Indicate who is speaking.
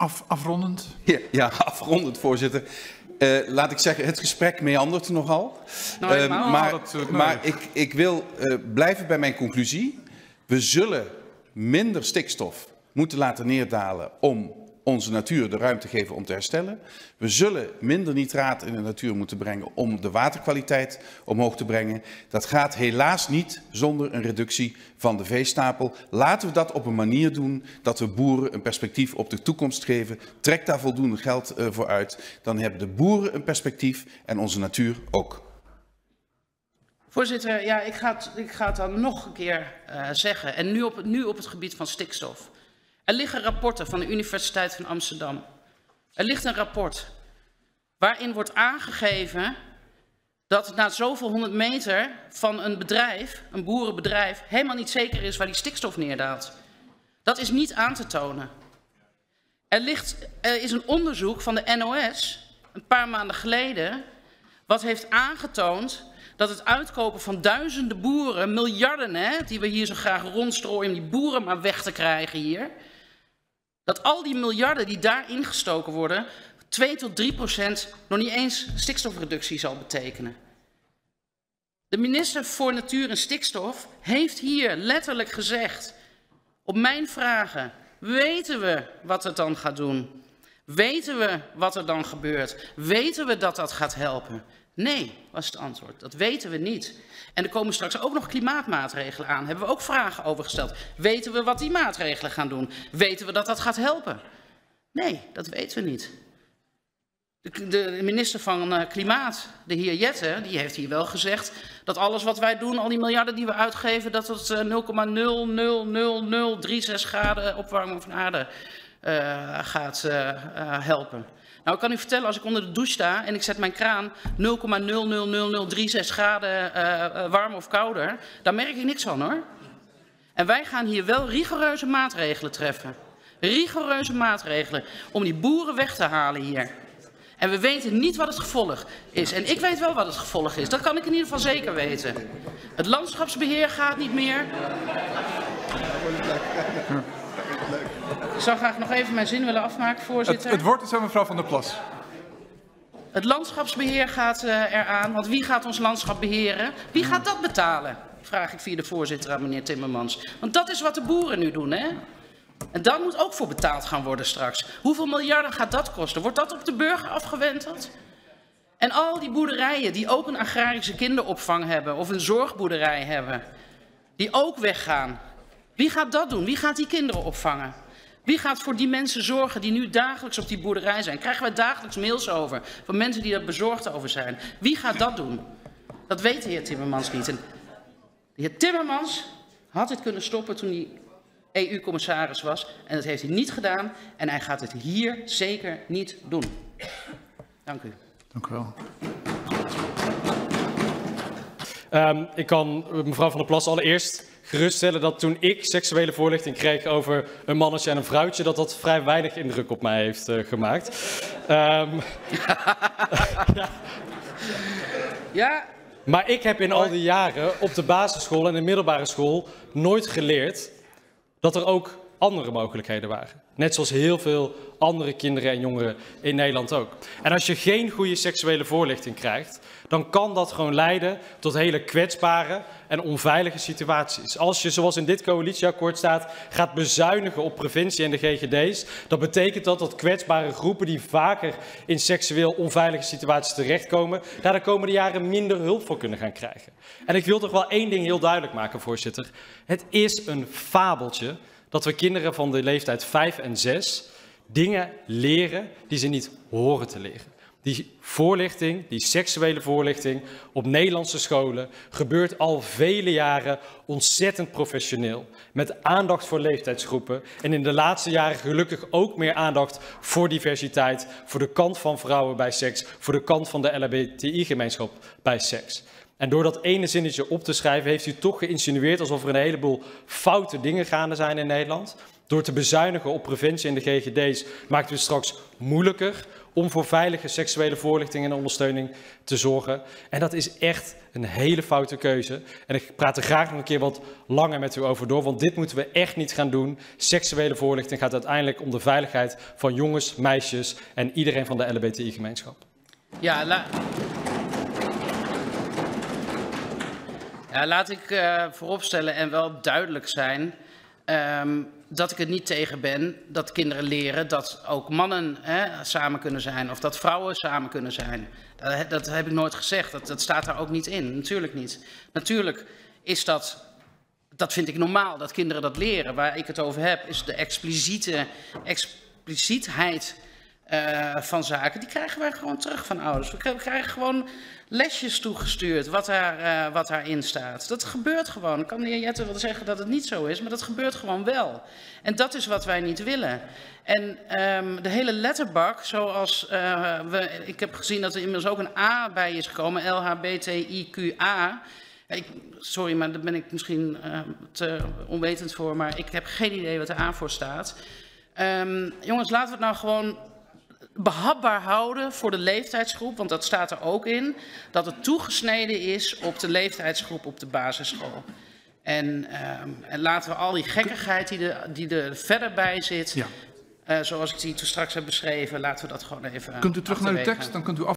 Speaker 1: Af, afrondend?
Speaker 2: Ja, ja, afrondend, voorzitter. Uh, laat ik zeggen, het gesprek meandert nogal.
Speaker 3: Nou, uh,
Speaker 2: maar dat, maar ik, ik, wil uh, blijven bij mijn conclusie. We zullen minder stikstof moeten laten neerdalen om onze natuur de ruimte geven om te herstellen. We zullen minder nitraat in de natuur moeten brengen om de waterkwaliteit omhoog te brengen. Dat gaat helaas niet zonder een reductie van de veestapel. Laten we dat op een manier doen dat we boeren een perspectief op de toekomst geven. Trek daar voldoende geld uh, voor uit. Dan hebben de boeren een perspectief en onze natuur ook.
Speaker 3: Voorzitter, ja, ik, ga het, ik ga dan nog een keer uh, zeggen. En nu op, nu op het gebied van stikstof. Er liggen rapporten van de Universiteit van Amsterdam. Er ligt een rapport waarin wordt aangegeven dat na zoveel honderd meter van een bedrijf, een boerenbedrijf, helemaal niet zeker is waar die stikstof neerdaalt. Dat is niet aan te tonen. Er, ligt, er is een onderzoek van de NOS, een paar maanden geleden, wat heeft aangetoond dat het uitkopen van duizenden boeren, miljarden hè, die we hier zo graag rondstrooien om die boeren maar weg te krijgen hier, dat al die miljarden die daarin gestoken worden, 2 tot 3 procent nog niet eens stikstofreductie zal betekenen. De minister voor Natuur en Stikstof heeft hier letterlijk gezegd, op mijn vragen, weten we wat het dan gaat doen? Weten we wat er dan gebeurt? Weten we dat dat gaat helpen? Nee, was het antwoord. Dat weten we niet. En er komen straks ook nog klimaatmaatregelen aan. Hebben we ook vragen over gesteld. Weten we wat die maatregelen gaan doen? Weten we dat dat gaat helpen? Nee, dat weten we niet. De, de minister van uh, Klimaat, de heer Jette, die heeft hier wel gezegd dat alles wat wij doen, al die miljarden die we uitgeven, dat het uh, 0,00036 graden opwarming van aarde uh, gaat uh, helpen. Nou, ik kan u vertellen, als ik onder de douche sta en ik zet mijn kraan 0,000036 graden warm of kouder, dan merk ik niks van hoor. En wij gaan hier wel rigoureuze maatregelen treffen. Rigoureuze maatregelen om die boeren weg te halen hier. En we weten niet wat het gevolg is. En ik weet wel wat het gevolg is. Dat kan ik in ieder geval zeker weten. Het landschapsbeheer gaat niet meer. Ik zou graag nog even mijn zin willen afmaken, voorzitter.
Speaker 1: Het, het woord is aan mevrouw Van der Plas.
Speaker 3: Het landschapsbeheer gaat uh, eraan, want wie gaat ons landschap beheren? Wie gaat dat betalen? Vraag ik via de voorzitter aan meneer Timmermans. Want dat is wat de boeren nu doen, hè? En daar moet ook voor betaald gaan worden straks. Hoeveel miljarden gaat dat kosten? Wordt dat op de burger afgewenteld? En al die boerderijen die ook een agrarische kinderopvang hebben of een zorgboerderij hebben, die ook weggaan. Wie gaat dat doen? Wie gaat die kinderen opvangen? Wie gaat voor die mensen zorgen die nu dagelijks op die boerderij zijn? Krijgen wij dagelijks mails over van mensen die daar bezorgd over zijn? Wie gaat dat doen? Dat weet de heer Timmermans niet. En de heer Timmermans had dit kunnen stoppen toen hij EU-commissaris was. En dat heeft hij niet gedaan. En hij gaat het hier zeker niet doen. Dank u.
Speaker 1: Dank u wel.
Speaker 4: Um, ik kan mevrouw Van der Plas allereerst geruststellen dat toen ik seksuele voorlichting kreeg over een mannetje en een vrouwtje, dat dat vrij weinig indruk op mij heeft uh, gemaakt. Um,
Speaker 3: ja. ja.
Speaker 4: Maar ik heb in al die jaren op de basisschool en de middelbare school nooit geleerd dat er ook andere mogelijkheden waren. Net zoals heel veel andere kinderen en jongeren in Nederland ook. En als je geen goede seksuele voorlichting krijgt, dan kan dat gewoon leiden tot hele kwetsbare en onveilige situaties. Als je, zoals in dit coalitieakkoord staat, gaat bezuinigen op preventie en de GGD's, dan betekent dat dat kwetsbare groepen die vaker in seksueel onveilige situaties terechtkomen, daar de komende jaren minder hulp voor kunnen gaan krijgen. En ik wil toch wel één ding heel duidelijk maken, voorzitter. Het is een fabeltje dat we kinderen van de leeftijd 5 en 6 dingen leren die ze niet horen te leren. Die voorlichting, die seksuele voorlichting op Nederlandse scholen gebeurt al vele jaren ontzettend professioneel. Met aandacht voor leeftijdsgroepen en in de laatste jaren gelukkig ook meer aandacht voor diversiteit, voor de kant van vrouwen bij seks, voor de kant van de LHBTI-gemeenschap bij seks. En door dat ene zinnetje op te schrijven heeft u toch geïnsinueerd alsof er een heleboel foute dingen gaande zijn in Nederland. Door te bezuinigen op preventie en de GGD's maakt u het straks moeilijker om voor veilige seksuele voorlichting en ondersteuning te zorgen. En dat is echt een hele foute keuze. En ik praat er graag nog een keer wat langer met u over door, want dit moeten we echt niet gaan doen. Seksuele voorlichting gaat uiteindelijk om de veiligheid van jongens, meisjes en iedereen van de LBTI-gemeenschap.
Speaker 3: Ja, ja, laat ik eh, vooropstellen en wel duidelijk zijn ehm, dat ik het niet tegen ben dat kinderen leren dat ook mannen hè, samen kunnen zijn of dat vrouwen samen kunnen zijn. Dat, dat heb ik nooit gezegd, dat, dat staat daar ook niet in, natuurlijk niet. Natuurlijk is dat dat vind ik normaal, dat kinderen dat leren. Waar ik het over heb, is de expliciete explicietheid eh, van zaken. Die krijgen wij gewoon terug van ouders. We kri- we krijgen gewoon lesjes toegestuurd wat, daar, eh, wat daarin staat. Dat gebeurt gewoon. Ik kan de heer Jetten wel zeggen dat het niet zo is, maar dat gebeurt gewoon wel. En dat is wat wij niet willen. En ehm, de hele letterbak, zoals eh, we... Ik heb gezien dat er inmiddels ook een A bij is gekomen, LHBTIQA... Ik, sorry, maar daar ben ik misschien te onwetend voor, maar ik heb geen idee wat er A voor staat. Ehm, jongens, laten we het nou gewoon behapbaar houden voor de leeftijdsgroep, want dat staat er ook in, dat het toegesneden is op de leeftijdsgroep op de basisschool. En, ehm, en laten we al die gekkigheid die er, die er verder bij zit,
Speaker 1: Ja.
Speaker 3: eh, zoals ik die toen straks heb beschreven, laten we dat gewoon even
Speaker 1: Kunt u terug naar uw tekst, dan kunt u af.